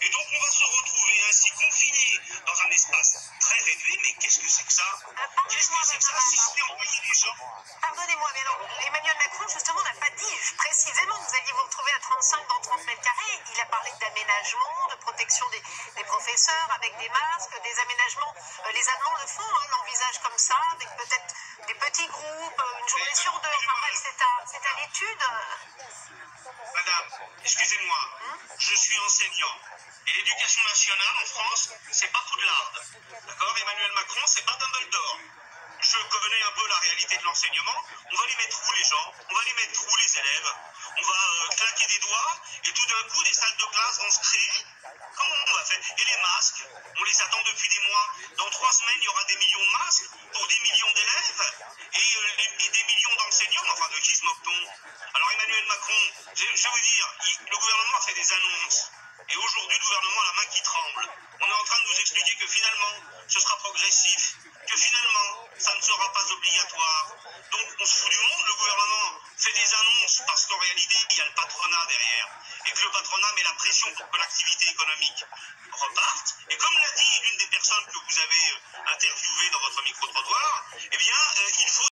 Et donc on va se retrouver ainsi confinés dans un espace très réduit. Mais qu'est-ce que c'est que ça Qu'est-ce que c'est que ça Si envoyer les gens. Pardonnez-moi, mais non. Emmanuel Macron, justement, n'a pas dit précisément que vous alliez vous retrouver à 35 dans 30 mètres carrés. Il a parlé d'aménagement, de protection des, des professeurs avec des masques, des aménagements. Euh, les Allemands le font, hein, l'envisagent comme ça, avec peut-être des petits groupes, euh, une journée sur deux. Enfin bref, c'est à, c'est à l'étude. Madame, excusez-moi, je suis enseignant. Et l'éducation nationale en France, c'est pas Poudlard. D'accord Emmanuel Macron, c'est pas Dumbledore. Je connais un peu la réalité de l'enseignement. On va les mettre où les gens? On va les mettre où les élèves? On va euh, claquer des doigts et tout d'un coup des salles de classe vont se créer Comment on va faire? Et les masques? On les attend depuis des mois. Dans trois semaines, il y aura des millions de masques pour des millions d'élèves qui se moque-t-on Alors Emmanuel Macron, je, je veux dire, le gouvernement a fait des annonces. Et aujourd'hui, le gouvernement a la main qui tremble. On est en train de nous expliquer que finalement, ce sera progressif, que finalement, ça ne sera pas obligatoire. Donc on se fout du monde, le gouvernement fait des annonces parce qu'en réalité, il y a le patronat derrière. Et que le patronat met la pression pour que l'activité économique reparte. Et comme l'a dit l'une des personnes que vous avez euh, interviewées dans votre micro-trottoir, eh bien, euh, il faut...